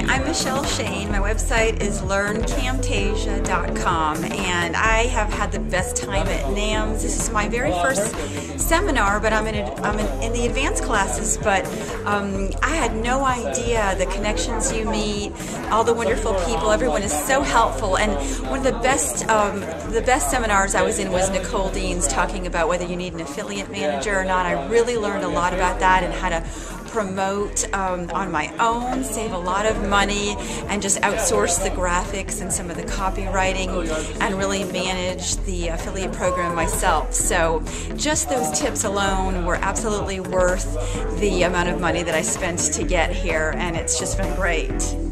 I'm Michelle Schoen. My website is learncamtasia.com and I have had the best time at NAMS. This is my very first seminar, but I'm in, a, I'm in, in the advanced classes, but um, I had no idea the connections you meet, all the wonderful people, everyone is so helpful and one of the best um, the best seminars I was in was Nicole Dean's talking about whether you need an affiliate manager or not. I really learned a lot about that and how to promote um, on my own, save a lot of money, and just outsource the graphics and some of the copywriting and really manage the affiliate program myself. So just those tips alone were absolutely worth the amount of money that I spent to get here, and it's just been great.